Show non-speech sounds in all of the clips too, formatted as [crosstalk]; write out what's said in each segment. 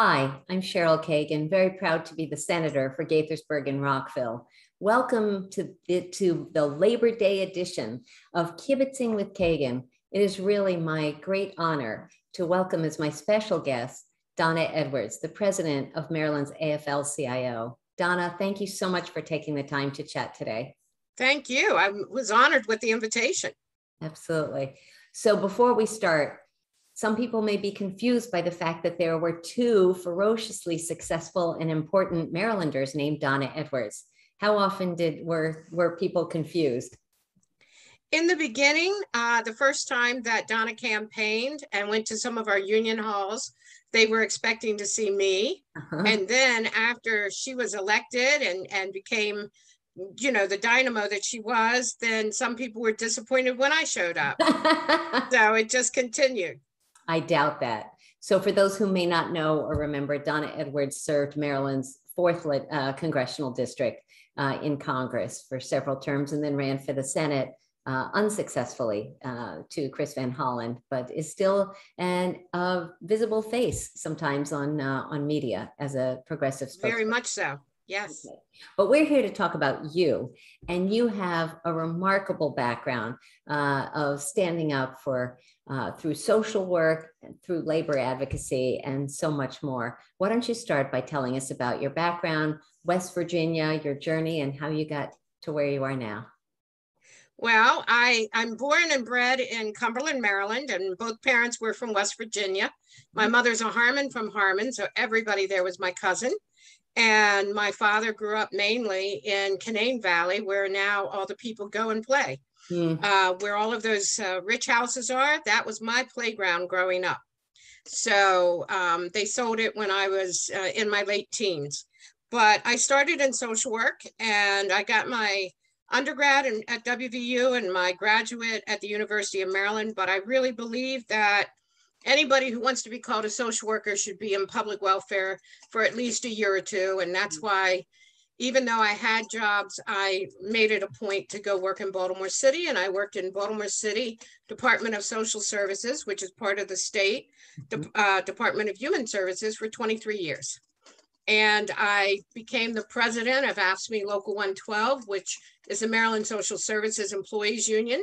Hi, I'm Cheryl Kagan, very proud to be the senator for Gaithersburg and Rockville. Welcome to the, to the Labor Day edition of Kibbitzing with Kagan. It is really my great honor to welcome as my special guest Donna Edwards, the president of Maryland's AFL CIO. Donna, thank you so much for taking the time to chat today. Thank you. I was honored with the invitation. Absolutely. So before we start, some people may be confused by the fact that there were two ferociously successful and important Marylanders named Donna Edwards. How often did were were people confused? In the beginning, uh, the first time that Donna campaigned and went to some of our union halls, they were expecting to see me. Uh-huh. And then after she was elected and, and became, you know, the dynamo that she was, then some people were disappointed when I showed up. [laughs] so it just continued. I doubt that. So, for those who may not know or remember, Donna Edwards served Maryland's fourth uh, congressional district uh, in Congress for several terms and then ran for the Senate uh, unsuccessfully uh, to Chris Van Hollen, but is still an visible face sometimes on uh, on media as a progressive. Very much so. Yes. Okay. But we're here to talk about you, and you have a remarkable background uh, of standing up for uh, through social work, and through labor advocacy, and so much more. Why don't you start by telling us about your background, West Virginia, your journey, and how you got to where you are now? Well, I, I'm born and bred in Cumberland, Maryland, and both parents were from West Virginia. My mm-hmm. mother's a Harmon from Harmon, so everybody there was my cousin. And my father grew up mainly in Canaan Valley, where now all the people go and play. Mm. Uh, where all of those uh, rich houses are, that was my playground growing up. So um, they sold it when I was uh, in my late teens. But I started in social work and I got my undergrad in, at WVU and my graduate at the University of Maryland. But I really believe that anybody who wants to be called a social worker should be in public welfare for at least a year or two. And that's mm. why, even though I had jobs, I made it a point to go work in Baltimore City. And I worked in Baltimore City Department of Social Services, which is part of the state mm-hmm. uh, Department of Human Services for 23 years. And I became the president of AFSCME Local 112, which is the Maryland Social Services Employees Union.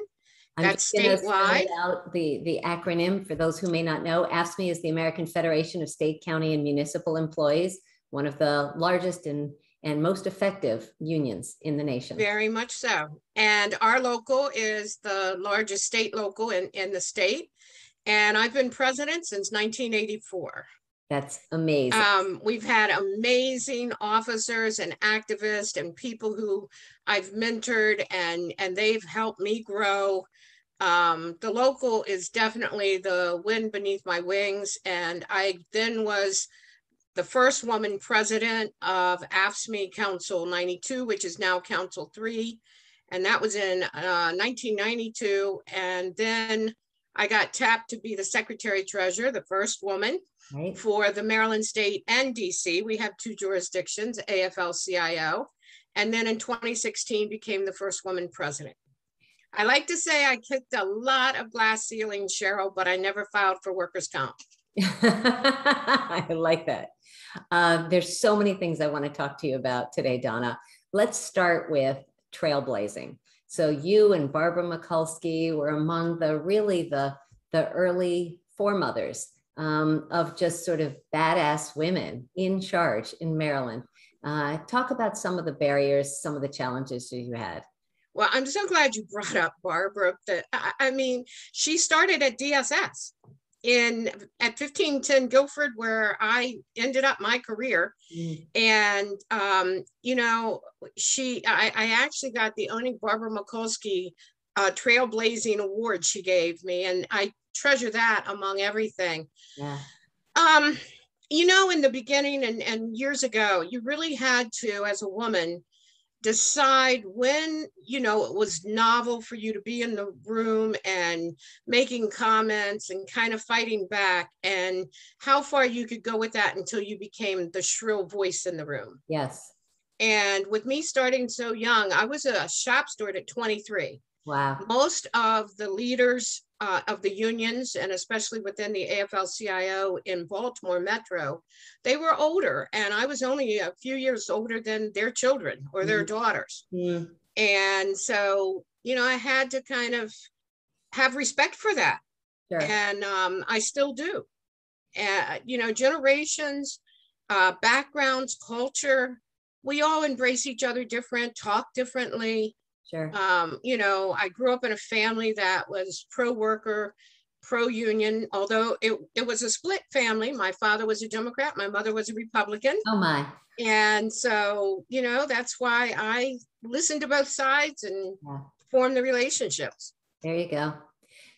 I'm That's statewide. Out the, the acronym for those who may not know. AFSCME is the American Federation of State, County, and Municipal Employees, one of the largest and, and most effective unions in the nation. Very much so. And our local is the largest state local in, in the state. And I've been president since 1984. That's amazing. Um, we've had amazing officers and activists and people who I've mentored and and they've helped me grow. Um, the local is definitely the wind beneath my wings, and I then was the first woman president of AFSCME Council 92, which is now Council 3, and that was in uh, 1992. And then I got tapped to be the secretary treasurer, the first woman right. for the Maryland State and DC. We have two jurisdictions, AFL-CIO. And then in 2016 became the first woman president. I like to say I kicked a lot of glass ceilings, Cheryl, but I never filed for workers' comp. [laughs] I like that. Uh, there's so many things I want to talk to you about today, Donna. Let's start with trailblazing. So you and Barbara Mikulski were among the really the the early foremothers um, of just sort of badass women in charge in Maryland. Uh, talk about some of the barriers, some of the challenges that you had. Well, I'm so glad you brought up Barbara. That I, I mean, she started at DSS in at 1510 Guilford, where I ended up my career. Mm. And um, you know, she I, I, actually got the only Barbara Mikulski uh, Trailblazing Award she gave me, and I treasure that among everything. Yeah. Um, you know, in the beginning and, and years ago, you really had to, as a woman, decide when you know it was novel for you to be in the room and making comments and kind of fighting back and how far you could go with that until you became the shrill voice in the room. Yes. And with me starting so young i was a shop steward at 23 Wow. Most of the leaders uh, of the unions and especially within the AFL-CIO in Baltimore Metro, they were older and I was only a few years older than their children or their mm. daughters. And so, you know, I had to kind of have respect for that. Sure. And um, I still do. And, you know, generations, uh, backgrounds, culture, we all embrace each other different, talk differently. Sure. Um, you know, I grew up in a family that was pro worker, pro union, although it, it was a split family. My father was a Democrat, my mother was a Republican. Oh, my. And so, you know, that's why I listen to both sides and yeah. form the relationships. There you go.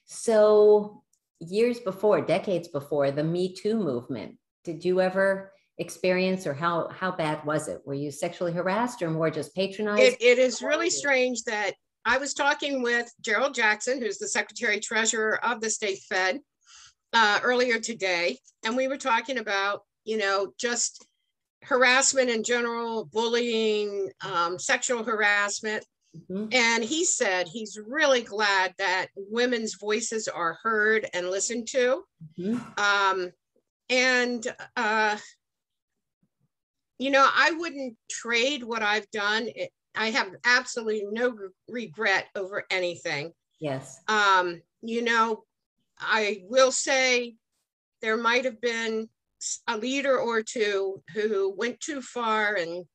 So, years before, decades before the Me Too movement, did you ever experience or how how bad was it? Were you sexually harassed or more just patronized? It, it is really strange that i was talking with gerald jackson who's the secretary treasurer of the state fed uh, earlier today. And we were talking about you know just harassment in general bullying um, sexual harassment. Mm-hmm. and he said he's really glad that women's voices are heard and listened to. Mm-hmm. um, and uh, you know, I wouldn't trade what I've done. It, I have absolutely no regret over anything. Yes. Um, you know, I will say there might have been a leader or two who went too far and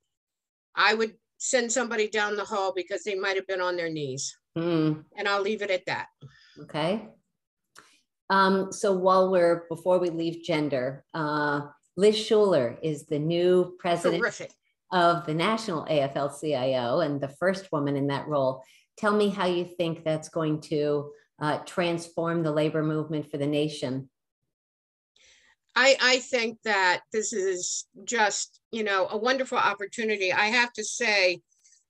I would send somebody down the hall because they might have been on their knees. Mm. And I'll leave it at that. Okay. Um, so while we're, before we leave gender, uh, Liz Schuler is the new president Terrific. of the National AFL CIO and the first woman in that role. Tell me how you think that's going to uh, transform the labor movement for the nation. I, I think that this is just, you know, a wonderful opportunity. I have to say,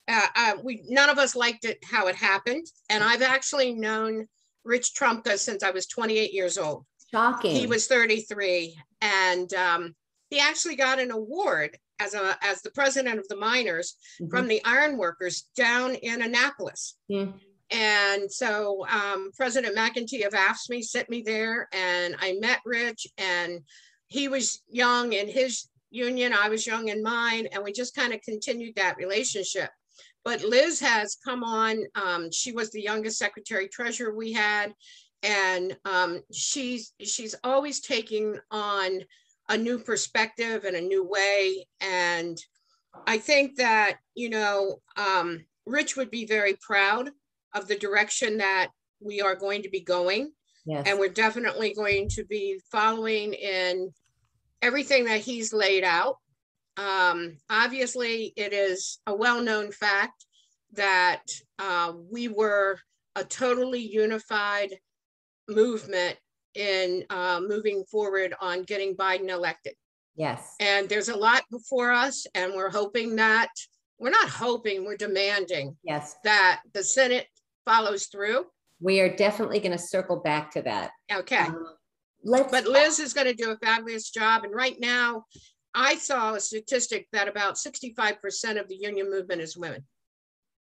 uh, uh, we none of us liked it how it happened, and I've actually known Rich Trumka since I was 28 years old. Shocking. He was 33, and um, he actually got an award as a as the president of the miners mm-hmm. from the iron workers down in Annapolis. Mm. And so um, President McEntee of AFSCME sent me there, and I met Rich, and he was young in his union, I was young in mine, and we just kind of continued that relationship. But Liz has come on. Um, she was the youngest secretary treasurer we had and um, she's she's always taking on a new perspective and a new way. And i think that you know um, rich would be very proud of the direction that we are going to be going. Yes. and we're definitely going to be following in everything that he's laid out. Um, obviously it is a well-known fact that uh, we were a totally unified movement in uh, moving forward on getting Biden elected. Yes. And there's a lot before us, and we're hoping that we're not hoping, we're demanding yes that the Senate follows through. We are definitely going to circle back to that. Okay. Um, let's but Liz is going to do a fabulous job. And right now, I saw a statistic that about 65% of the union movement is women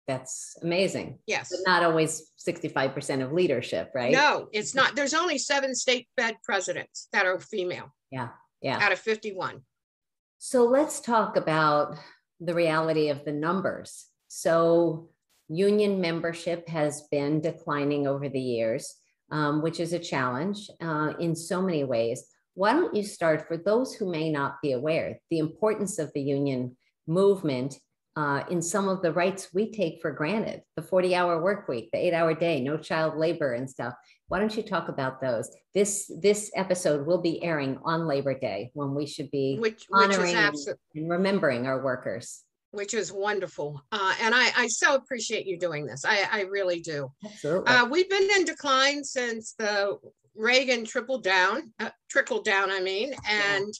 that's amazing. Yes. But not always 65% of leadership, right? No, it's not. There's only seven state fed presidents that are female. Yeah. Yeah. Out of 51. So let's talk about the reality of the numbers. So union membership has been declining over the years, um, which is a challenge uh, in so many ways. Why don't you start for those who may not be aware the importance of the union movement uh, in some of the rights we take for granted the 40 hour work week the eight hour day no child labor and stuff. Why don't you talk about those? This this episode will be airing on labor day when we should be which, honoring which and remembering our workers. Which is wonderful. Uh, and I, I so appreciate you doing this. I, I really do. Absolutely. Uh, we've been in decline since the reagan triple down uh, trickle down i mean and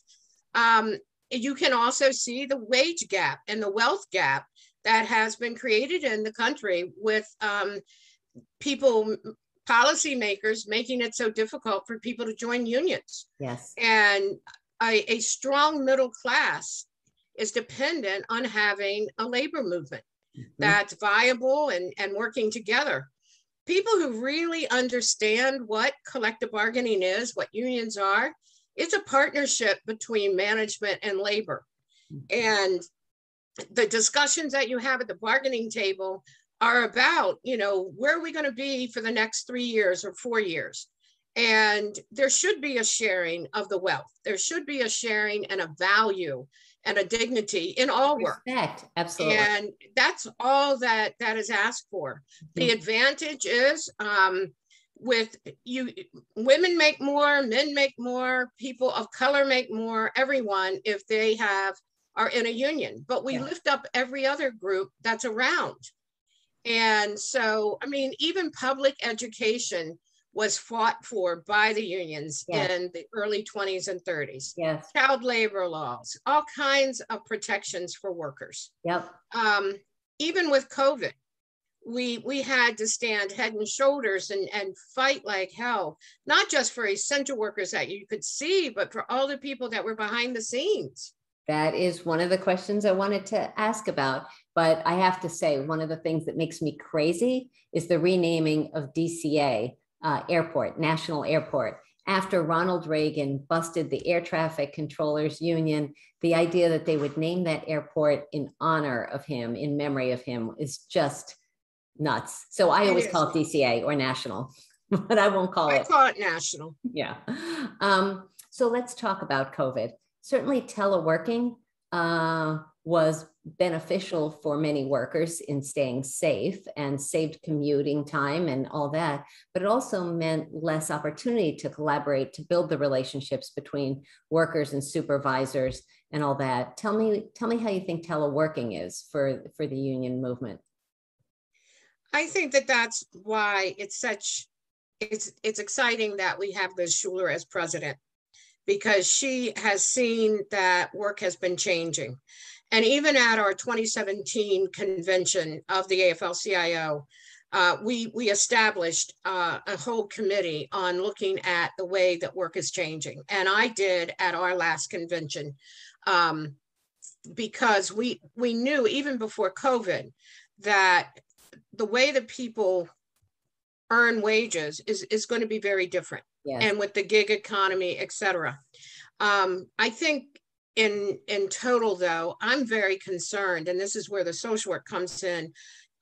yeah. um, you can also see the wage gap and the wealth gap that has been created in the country with um, people policymakers making it so difficult for people to join unions. Yes. And a, a strong middle class is dependent on having a labor movement mm-hmm. that's viable and, and working together. People who really understand what collective bargaining is, what unions are, it's a partnership between management and labor. And the discussions that you have at the bargaining table are about, you know, where are we going to be for the next three years or four years? And there should be a sharing of the wealth. There should be a sharing and a value and a dignity in all work. Respect, absolutely. And that's all that that is asked for. The Mhm. advantage is um, with you, women make more, men make more, people of color make more. Everyone, if they have are in a union, but we Yeah. lift up every other group that's around. And so, I mean, even public education was fought for by the unions Yeah. in the early 20s and 30s Yes, child labor laws, all kinds of protections for workers. yep, Um, even with COVID, we we had to stand head and shoulders and, and fight like hell, not just for essential workers that you could see, but for all the people that were behind the scenes. that is one of the questions I wanted to ask about. But I have to say, one of the things that makes me crazy is the renaming of DCA uh, Airport, National Airport. After Ronald Reagan busted the Air Traffic Controllers Union, the idea that they would name that airport in honor of him, in memory of him, is just nuts. So I always call it DCA or National, [laughs] but I won't call I it. call it national. Yeah. Um, so let's talk about COVID. Certainly, teleworking uh, was beneficial for many workers in staying safe and saved commuting time and all that. But it also meant less opportunity to collaborate to build the relationships between workers and supervisors and all that. Tell me, tell me how you think teleworking is for for the union movement. I think that that's why it's such it's it's exciting that we have Liz Schuler as president because she has seen that work has been changing. And even at our 2017 convention of the AFL-CIO, uh, we we established uh, a whole committee on looking at the way that work is changing. And I did at our last convention um, because we we knew even before COVID that the way that people earn wages is, is going to be very different. Yes. And with the gig economy, et cetera. Um, I think in, in total though, I'm very concerned, and this is where the social work comes in,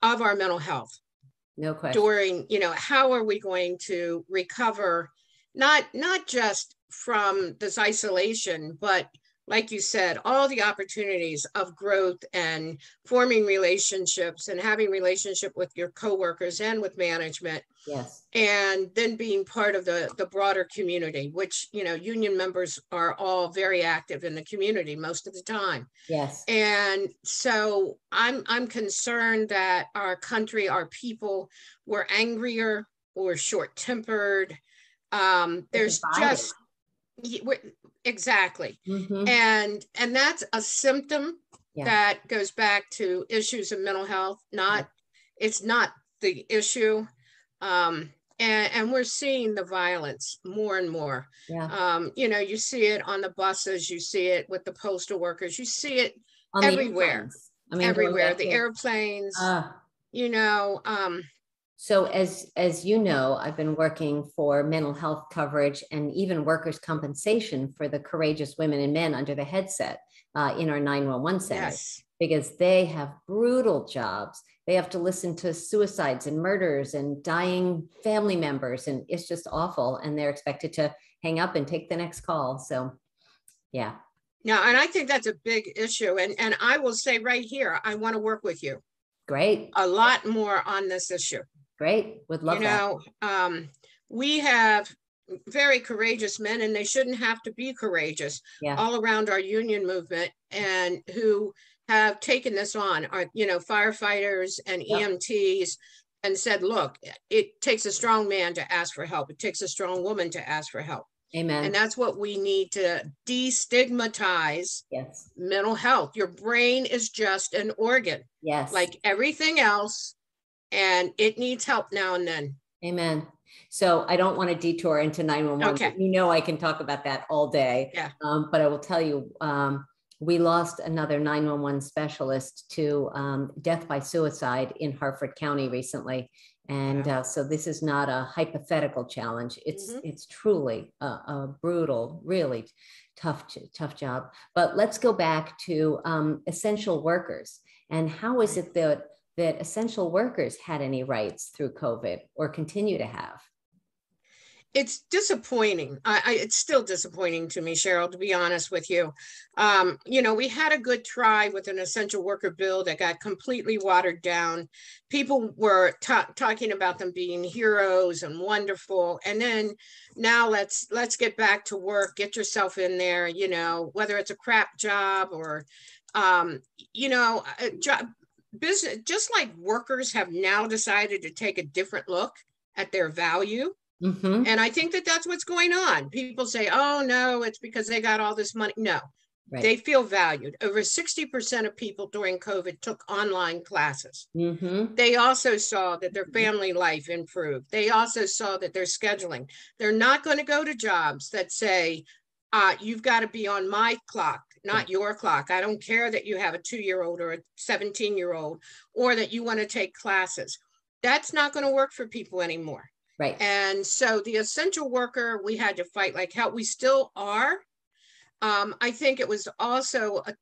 of our mental health no question. during, you know, how are we going to recover, not, not just from this isolation, but like you said, all the opportunities of growth and forming relationships and having relationship with your coworkers and with management Yes. and then being part of the the broader community which you know union members are all very active in the community most of the time Yes. and so i'm i'm concerned that our country our people were angrier or short tempered um there's divided. just exactly Mhm. and and that's a symptom Yeah. that goes back to issues of mental health not it's not the issue um and and we're seeing the violence more and more Yeah. um you know you see it on the buses you see it with the postal workers you see it On everywhere. I mean, everywhere the airplanes Ah, you know um So as, as you know, I've been working for mental health coverage and even workers' compensation for the courageous women and men under the headset uh, in our 911 centers yes because they have brutal jobs. They have to listen to suicides and murders and dying family members, and it's just awful. And they're expected to hang up and take the next call. So, yeah, no and i think that's a big issue and and i will say right here i want to work with you great, a lot more on this issue great. Would love you that. know um we have very courageous men and they shouldn't have to be courageous Yeah. all around our union movement and who have taken this on are you know firefighters and Yep. EMTs and said look it takes a strong man to ask for help it takes a strong woman to ask for help Amen. and that's what we need to destigmatize yes, mental health your brain is just an organ yes. like everything else and it needs help now and then Amen. So I don't want to detour into 911. Okay. You know, I can talk about that all day. Yeah. Um, but I will tell you, um, we lost another 911 specialist to um, death by suicide in Harford County recently. And uh, so this is not a hypothetical challenge. It's mm-hmm. it's truly a, a, brutal, really tough tough job. But let's go back to um, essential workers and how is it that that essential workers had any rights through COVID or continue to have? it's disappointing. I, I, it's still disappointing to me, Cheryl, to be honest with you. Um, you know, we had a good try with an essential worker bill that got completely watered down. People were talking about them being heroes and wonderful, and then now let's let's get back to work. Get yourself in there. You know, whether it's a crap job or, um, you know, job business. Just like workers have now decided to take a different look at their value Mm-hmm. And I think that that's what's going on. People say, oh, no, it's because they got all this money. No, right. they feel valued. Over 60% of people during COVID took online classes. Mm-hmm. They also saw that their family life improved. They also saw that their scheduling, they're not going to go to jobs that say, uh, you've got to be on my clock, not your clock. I don't care that you have a two year old or a 17 year old or that you want to take classes. That's not going to work for people anymore. Right. And so the essential worker, we had to fight like how we still are. Um, I think it was also, a,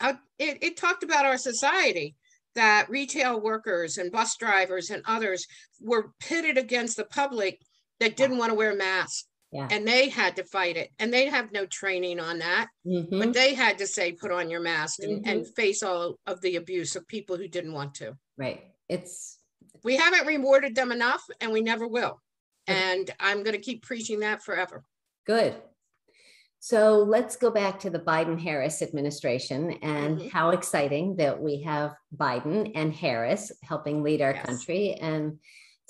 a, it, it talked about our society that retail workers and bus drivers and others were pitted against the public that didn't want to wear masks. Yeah. And they had to fight it. And they have no training on that. Mm-hmm. But they had to say, put on your mask and, mm-hmm. and face all of the abuse of people who didn't want to. Right. It's we haven't rewarded them enough and we never will. And I'm going to keep preaching that forever. Good. So let's go back to the Biden Harris administration and mm-hmm. how exciting that we have Biden and Harris helping lead our yes. country. And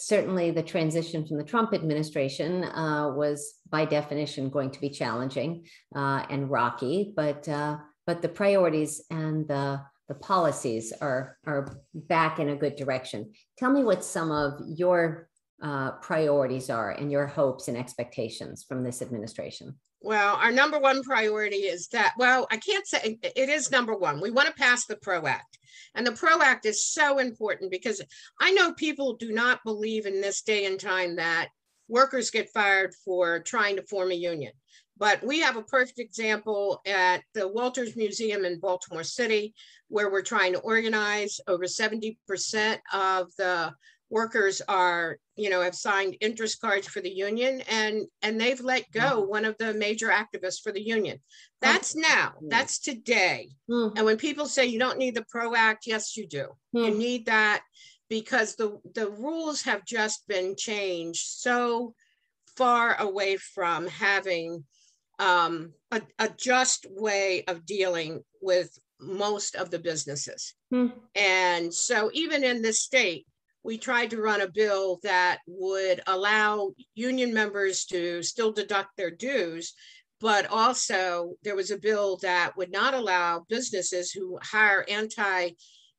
certainly the transition from the Trump administration uh, was by definition going to be challenging uh, and rocky, but uh, but the priorities and the the policies are are back in a good direction. Tell me what some of your uh, priorities are and your hopes and expectations from this administration. Well, our number one priority is that, well, I can't say it is number one. We want to pass the PRO Act. And the PRO Act is so important because I know people do not believe in this day and time that workers get fired for trying to form a union. But we have a perfect example at the Walters Museum in Baltimore City, where we're trying to organize. Over 70% of the workers are, you know, have signed interest cards for the union and and they've let go one of the major activists for the union. That's now, that's today. Mm. And when people say you don't need the PRO Act, yes, you do. Mm. You need that because the, the rules have just been changed so far away from having um, a, a, just way of dealing with most of the businesses. Hmm. And so, even in this state, we tried to run a bill that would allow union members to still deduct their dues, but also there was a bill that would not allow businesses who hire anti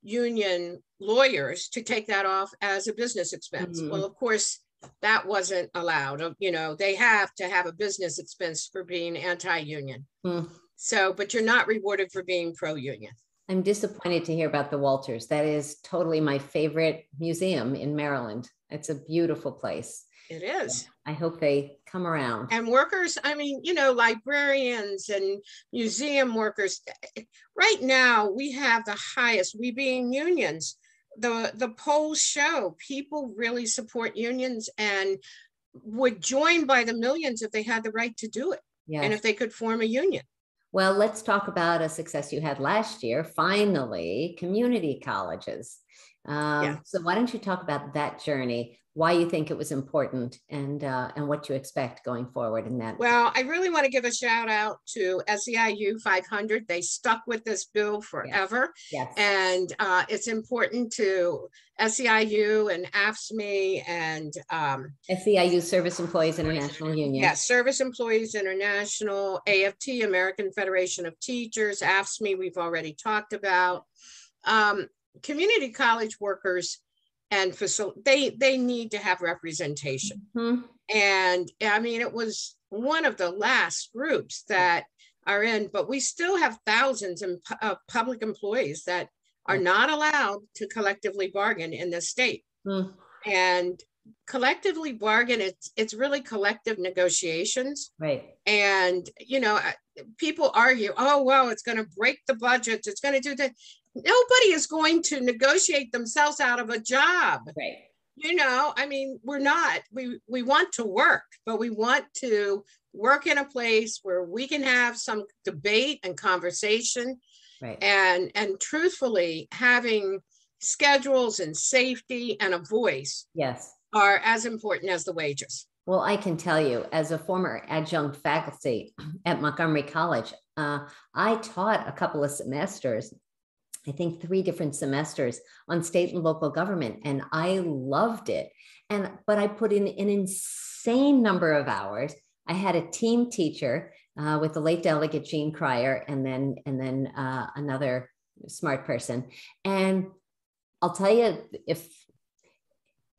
union lawyers to take that off as a business expense. Mm-hmm. Well, of course, that wasn't allowed. Uh, you know, they have to have a business expense for being anti union. Mm. So, but you're not rewarded for being pro union. I'm disappointed to hear about the Walters. That is totally my favorite museum in Maryland. It's a beautiful place. It is. I hope they come around. And workers, I mean, you know, librarians and museum workers. Right now, we have the highest, we being unions. The, the polls show people really support unions and would join by the millions if they had the right to do it. Yes. And if they could form a union. Well, let's talk about a success you had last year. Finally, community colleges. Um, yeah. So, why don't you talk about that journey? Why you think it was important, and uh, and what you expect going forward in that? Well, I really want to give a shout out to SEIU 500. They stuck with this bill forever, yes. yes. and uh, it's important to SEIU and AFSCME and um, SEIU Service Employees International Union. Yes, Service Employees International, AFT, American Federation of Teachers, AFSCME, we've already talked about. Um, community college workers and facil- they they need to have representation. Mm-hmm. And I mean, it was one of the last groups that are in, but we still have thousands of uh, public employees that are not allowed to collectively bargain in this state. Mm. And collectively bargain, it's it's really collective negotiations. Right. And you know, people argue, oh well, it's going to break the budget. It's going to do that. Nobody is going to negotiate themselves out of a job. Right. You know, I mean, we're not. We we want to work, but we want to work in a place where we can have some debate and conversation Right. and and truthfully having schedules and safety and a voice Yes. are as important as the wages Well, I can tell you, as a former adjunct faculty at Montgomery College, uh, I taught a couple of semesters, I think three different semesters on state and local government, and I loved it. And but I put in an insane number of hours. I had a team teacher uh, with the late delegate Jean Cryor, and then and then uh, another smart person. And I'll tell you, if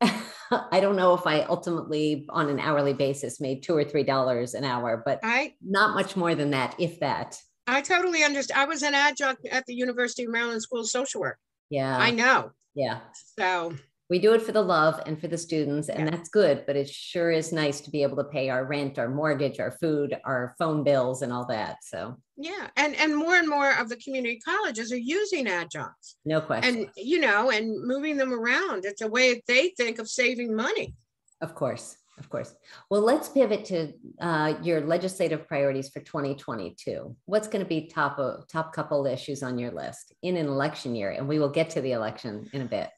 [laughs] I don't know if I ultimately, on an hourly basis, made two or three dollars an hour, but i not much more than that, if that. I totally understand i was an adjunct at the university of maryland school of social work Yeah, i know yeah. so We do it for the love and for the students, and Yeah. that's good. But it sure is nice to be able to pay our rent, our mortgage, our food, our phone bills, and all that. So yeah and and more and more of the community colleges are using adjuncts no question. and you know and moving them around it's a way they think of saving money Of course, of course. Well, let's pivot to uh, your legislative priorities for 2022. What's going to be top of, top couple issues on your list in an election year? And we will get to the election in a bit.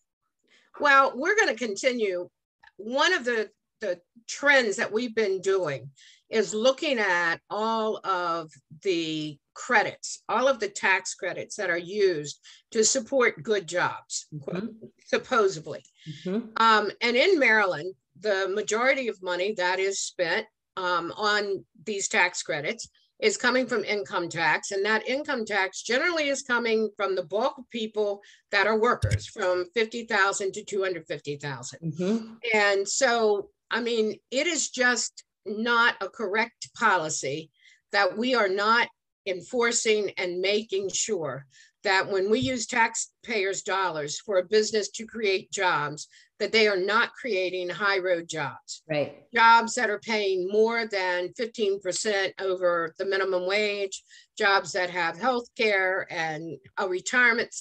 Well, we're going to continue. One of the, the trends that we've been doing is looking at all of the credits, all of the tax credits that are used to support good jobs, Mhm. supposedly. Mhm. Um, and in Maryland, the majority of money that is spent um, on these tax credits is coming from income tax. And that income tax generally is coming from the bulk of people that are workers from 50,000 to 250,000. Mhm. And so, I mean, it is just not a correct policy that we are not enforcing and making sure that when we use taxpayers' dollars for a business to create jobs, that they are not creating high road jobs, Right. jobs that are paying more than 15% over the minimum wage, jobs that have health care and a retirement,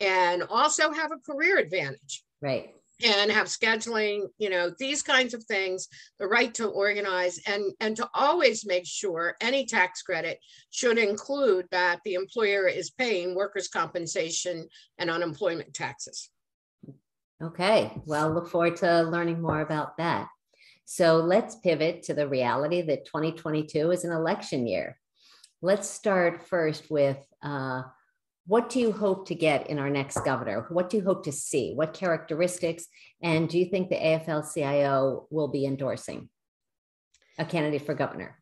and also have a career advantage Right. And have scheduling, you know, these kinds of things, the right to organize and, and to always make sure any tax credit should include that the employer is paying workers' compensation and unemployment taxes. Okay. Well, look forward to learning more about that. So let's pivot to the reality that 2022 is an election year. Let's start first with uh, what do you hope to get in our next governor? What do you hope to see? What characteristics? And do you think the AFL CIO will be endorsing a candidate for governor?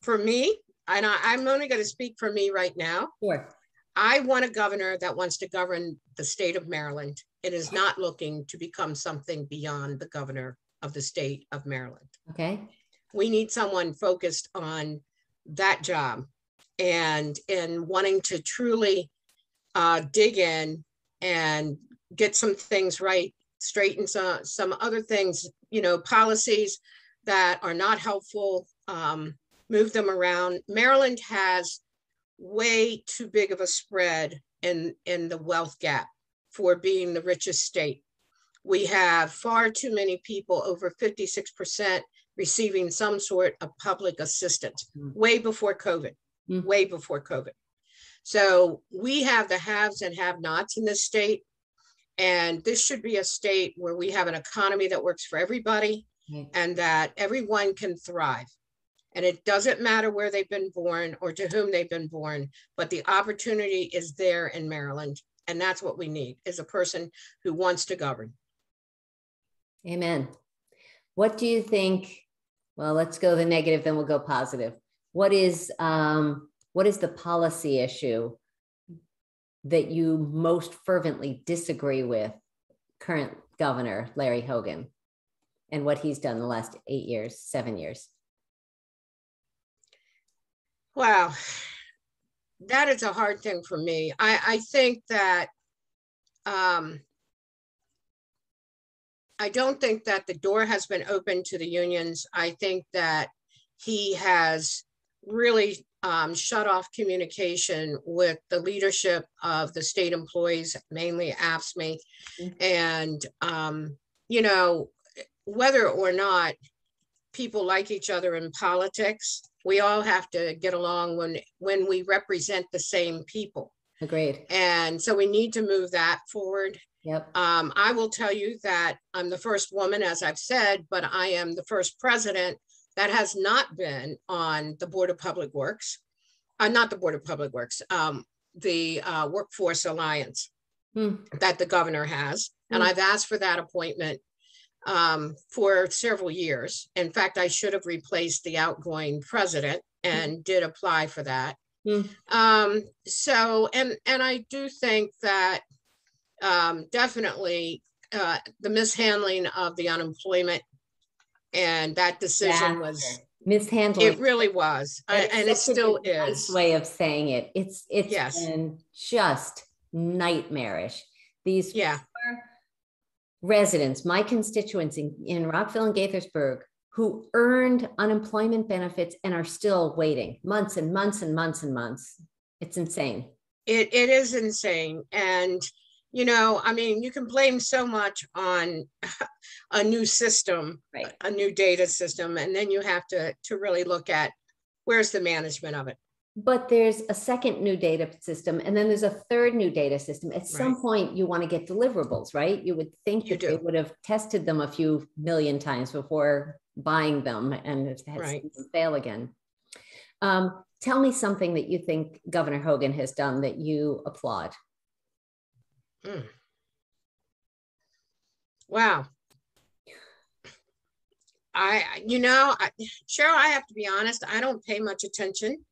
For me, and I, I'm only going to speak for me right now, Sure. I want a governor that wants to govern the state of Maryland. It is not looking to become something beyond the governor of the state of Maryland. Okay. we need someone focused on that job and in wanting to truly uh, dig in and get some things right, straighten some, some other things, you know, policies that are not helpful, um, move them around. Maryland has way too big of a spread in, in the wealth gap for being the richest state. We have far too many people, over 56%, receiving some sort of public assistance Mm. way before COVID, Mm. way before COVID. So we have the haves and have nots in this state. And this should be a state where we have an economy that works for everybody Right. and that everyone can thrive. And it doesn't matter where they've been born or to whom they've been born, but the opportunity is there in Maryland. And that's what we need is a person who wants to govern. Amen. What do you think? Well, let's go the negative, then we'll go positive. What is um, what is the policy issue that you most fervently disagree with current governor Larry Hogan and what he's done the last eight years, seven years? Wow, that is a hard thing for me. I, I think that um, I don't think that the door has been open to the unions. I think that he has really um, shut off communication with the leadership of the state employees, mainly AFSCME. Mhm. And, um, you know, whether or not people like each other in politics, we all have to get along when, when we represent the same people. Agreed. And so we need to move that forward. Yep. Um, I will tell you that I'm the first woman, as I've said, but I am the first president that has not been on the Board of Public Works, uh, not the Board of Public Works, um, the uh, Workforce Alliance Hmm. that the governor has. And Hmm. I've asked for that appointment um, for several years. In fact, I should have replaced the outgoing president and did apply for that. Hmm. Um, so, and and I do think that um, definitely uh, the mishandling of the unemployment and that decision was mishandling. it really was And I- it's and it still is way of saying it. It's it's Yes. been just nightmarish. These yeah residents, my constituents in, in Rockville and Gaithersburg, who earned unemployment benefits and are still waiting months and months and months and months. It's insane. it, it is insane and you know i mean you can blame so much on [laughs] a new system Right. a new data system and then you have to to really look at where's the management of it But there's a second new data system, and then there's a third new data system. At some Right. point, you want to get deliverables, right? You would think You that they would have tested them a few million times before buying them and it has Right. fail again. Um, tell me something that you think Governor Hogan has done that you applaud. Wow i you know I, cheryl i have to be honest i don't pay much attention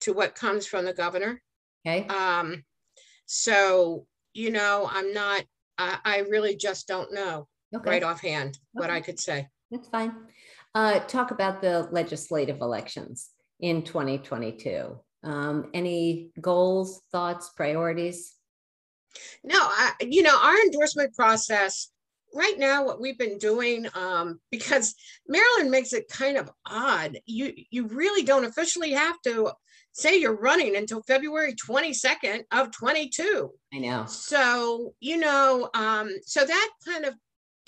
to what comes from the governor Okay. um so you know i'm not i, I really just don't know okay. right offhand what i could say That's fine. Uh, talk about the legislative elections in 2022. Um, any goals, thoughts, priorities? No, I, you know, our endorsement process right now, what we've been doing, um, [laughs] because Maryland makes it kind of odd. You you really don't officially have to say you're running until February 22nd of 22. I know. So, you know, um, so that kind of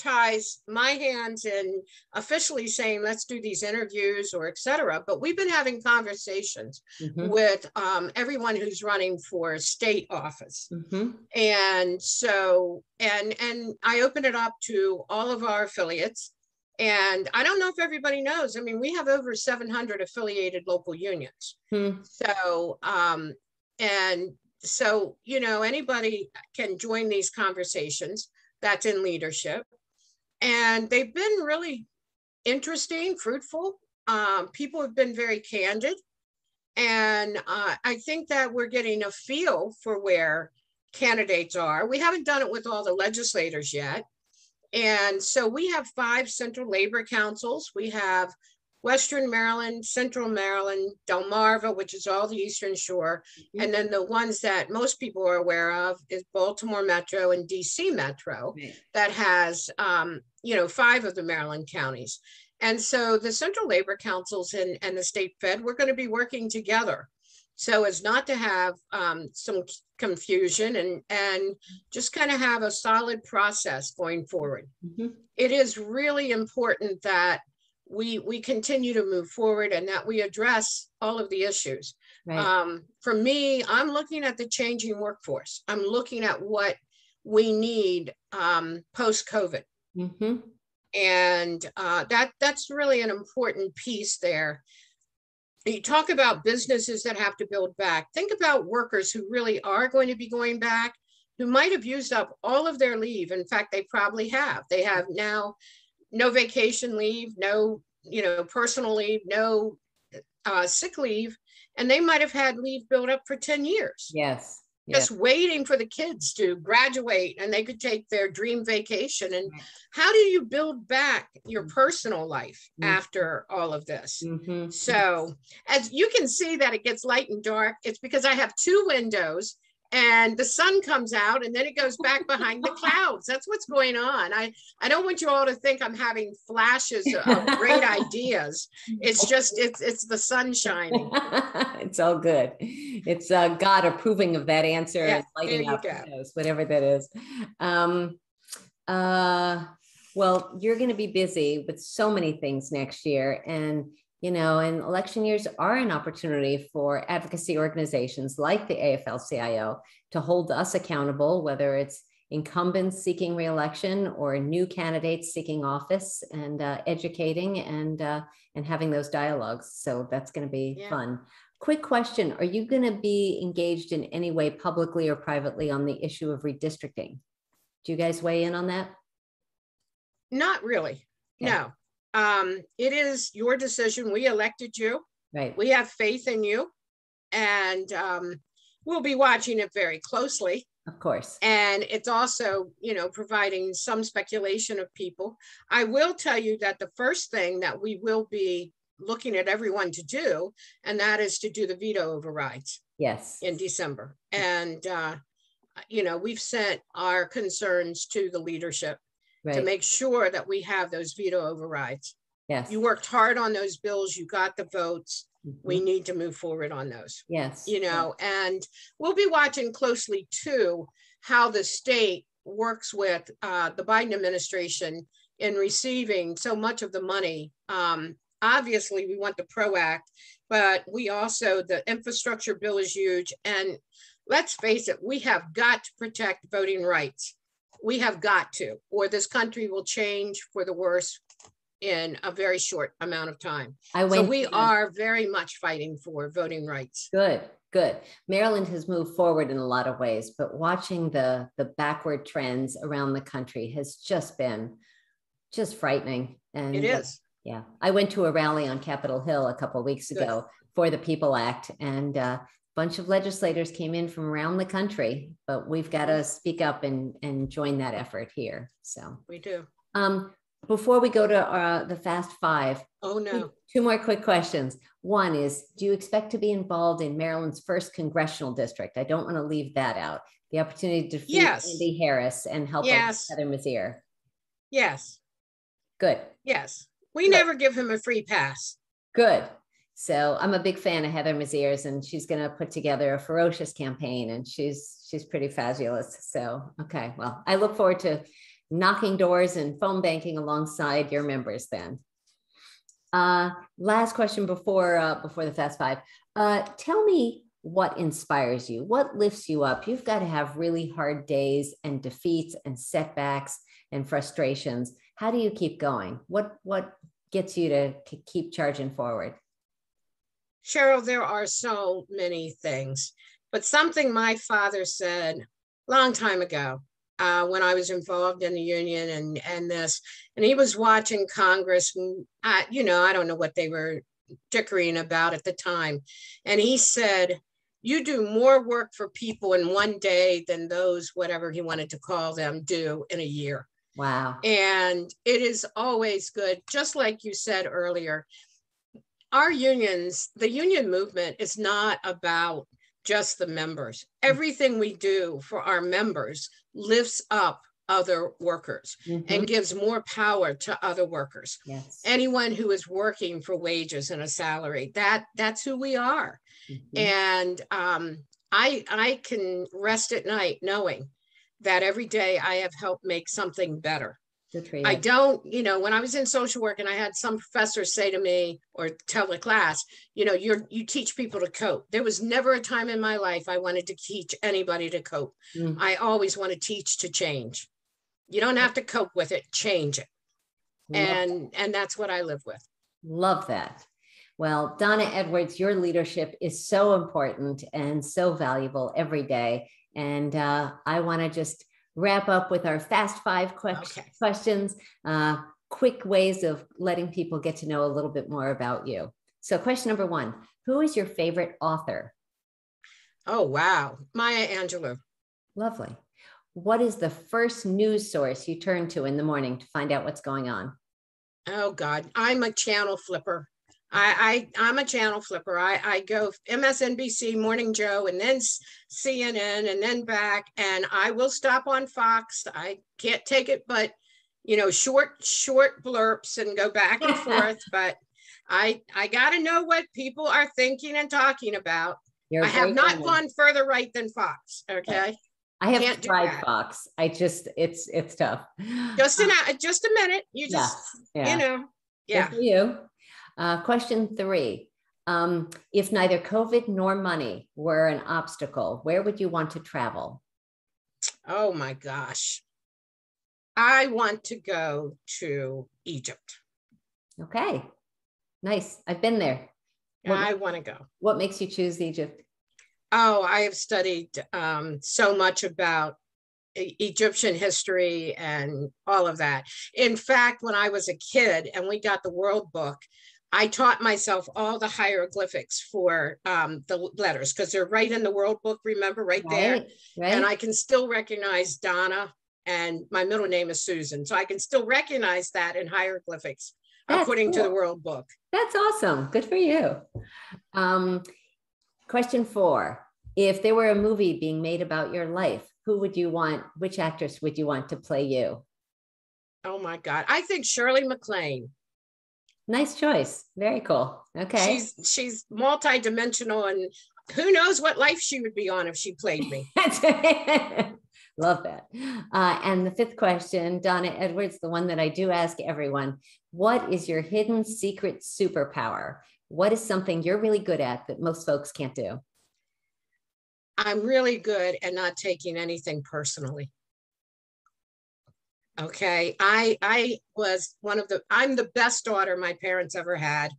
ties my hands in officially saying let's do these interviews or etc. But we've been having conversations Mhm, with um, everyone who's running for state office mhm. and so and and i open it up to all of our affiliates and i don't know if everybody knows i mean we have over 700 affiliated local unions Hmm. so um and so you know anybody can join these conversations that's in leadership and they've been really interesting fruitful um, people have been very candid and uh, i think that we're getting a feel for where candidates are. We haven't done it with all the legislators yet. And so we have five central labor councils. We have Western Maryland, Central Maryland, Delmarva, which is all the Eastern Shore. And then the ones that most people are aware of is Baltimore Metro and DC Metro Right. that has, um, you know, five of the Maryland counties. And so the central labor councils and, and the state fed, we're going to be working together so as not to have um, some confusion and and just kind of have a solid process going forward. Mhm. It is really important that we we continue to move forward and that we address all of the issues. Right. Um, for me, I'm looking at the changing workforce. I'm looking at what we need um, post COVID, Mhm. and uh, that that's really an important piece there you talk about businesses that have to build back. Think about workers who really are going to be going back, who might have used up all of their leave. In fact, they probably have. They have now no vacation leave, no, you know, personal leave, no uh, sick leave, and they might have had leave built up for 10 years Yes. Yes. just waiting for the kids to graduate and they could take their dream vacation. And Right. how do you build back your Mhm. personal life Mhm. after all of this? Mhm. So as you can see that it gets light and dark, it's because I have two windows and the sun comes out and then it goes back behind the clouds. That's what's going on. I, I don't want you all to think I'm having flashes of great ideas. It's just, it's, it's the sun shining. [laughs] it's all good. It's uh, God approving of that answer Yeah, lighting up, knows, whatever that is. Um, uh, well, you're going to be busy with so many things next year. And, you know, and election years are an opportunity for advocacy organizations like the AFL CIO to hold us accountable, whether it's incumbents seeking reelection or new candidates seeking office and uh, educating and uh, and having those dialogues. So that's going to be Yeah. fun. Quick question: Are you going to be engaged in any way, publicly or privately, on the issue of redistricting? Do you guys weigh in on that? Not really. Okay. No. Um, it is your decision. We elected you. Right. We have faith in you. And um, we'll be watching it very closely. Of course. And it's also, you know, providing some speculation of people. I will tell you that the first thing that we will be looking at everyone to do, and that is to do the veto overrides Yes. in December. And, uh, you know, we've sent our concerns to the leadership to make sure that we have those veto overrides. Yes. You worked hard on those bills, you got the votes. We Mhm. need to move forward on those, Yes. you know, and we'll be watching closely too how the state works with uh, the Biden administration in receiving so much of the money. Um, obviously, we want the PRO Act, but we also, the infrastructure bill is huge. And let's face it, we have got to protect voting rights. We have got to, or this country will change for the worse in a very short amount of time. I So we are very much fighting for voting rights. Good, good. Maryland has moved forward in a lot of ways, but watching the the backward trends around the country has just been just frightening. And It uh, yeah, I went to a rally on Capitol Hill a couple of weeks Good. ago for the People Act, and uh, bunch of legislators came in from around the country. But we've got to speak up and and join that effort here. So, We do. um, before we go to uh, the Fast five, oh no. Two more quick questions. One is, do you expect to be involved in Maryland's first congressional district? I don't want to leave that out. The opportunity to defeat Yes. Andy Harris and help Yes. Heather Mizeur. Yes, Good, yes. We Good. never give him a free pass. good. So I'm a big fan of Heather Mizeur's, and she's going to put together a ferocious campaign, and she's she's pretty fabulous. So okay, well, I look forward to knocking doors and phone banking alongside your members then. Uh, last question before uh, before the fast five. Uh, tell me what inspires you, what lifts you up. You've got to have really hard days and defeats and setbacks and frustrations. How do you keep going? What what gets you to, to keep charging forward? Cheryl, there are so many things, but something my father said long time ago uh, when I was involved in the union and and this, and he was watching Congress, and I, you know, I don't know what they were dickering about at the time, and he said, "You do more work for people in one day than those whatever he wanted to call them do in a year." Wow. And it is always good, just like you said earlier. Our unions, the union movement is not about just the members. Everything we do for our members lifts up other workers Mhm. and gives more power to other workers. yes. Anyone who is working for wages and a salary, that that's who we are. Mhm. And um, I I can rest at night knowing that every day I have helped make something better. I don't, you know, when I was in social work and I had some professors say to me or tell the class, you know, you're you teach people to cope. There was never a time in my life I wanted to teach anybody to cope. Mm. I always want to teach to change. You don't have to cope with it, change it. Love And and that's what I live with. Love that. Well, Donna Edwards, your leadership is so important and so valuable every day. And uh, I want to just wrap up with our fast five que- Okay. questions, uh, quick ways of letting people get to know a little bit more about you. So, question number one Who is your favorite author? Oh wow. Maya Angelou. Lovely. What is the first news source you turn to in the morning to find out what's going on? Oh God. I'm a channel flipper. I, I I'm a channel flipper. I, I go MSNBC, Morning Joe, and then CNN, and then back. And I will stop on Fox. I can't take it, but you know, short short blurps and go back and [laughs] forth. But I I got to know what people are thinking and talking about. You're I have not woman. gone further right than Fox. Okay. I have Can't tried Fox. I just it's it's tough. Just an [gasps] just a minute. You just yeah, yeah. you know yeah. Good for you. Uh, question three. Um, if neither COVID nor money were an obstacle, where would you want to travel? Oh my gosh. I want to go to Egypt. Okay. Nice. I've been there. What, I want to go. What makes you choose Egypt? Oh, I have studied um, so much about Egyptian history and all of that. In fact, when I was a kid and we got the World Book, I taught myself all the hieroglyphics for um, the letters because they're right in the World Book, remember, right, right there. Right. And I can still recognize Donna, and my middle name is Susan. So I can still recognize that in hieroglyphics That's according cool. to the World Book. That's awesome. Good for you. Um, question four If there were a movie being made about your life, who would you want? Which actress would you want to play you? Oh my God. I think Shirley MacLaine. Nice choice. Very cool. Okay. She's she's multi-dimensional and who knows what life she would be on if she played me. [laughs] [laughs] Love that. Uh, and the fifth question, Donna Edwards, the one that I do ask everyone What is your hidden secret superpower? What is something you're really good at that most folks can't do? I'm really good at not taking anything personally. Okay. I I was one of the I'm the best daughter my parents ever had.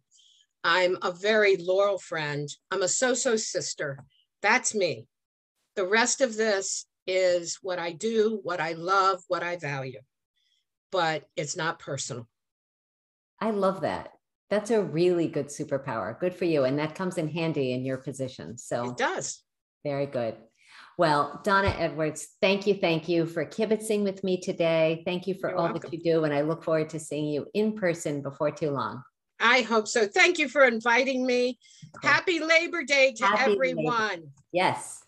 I'm a very loyal friend. I'm a so-so sister. That's me. The rest of this is what I do, what I love, what I value. But it's not personal. I love that. That's a really good superpower. Good for you. And that comes in handy in your position. So it does. Very good. Well, Donna Edwards, thank you. Thank you for kibitzing with me today. Thank you for You're all welcome. that you do. And I look forward to seeing you in person before too long. I hope so. Thank you for inviting me. Happy Labor Day to Happy everyone. Labor. Yes.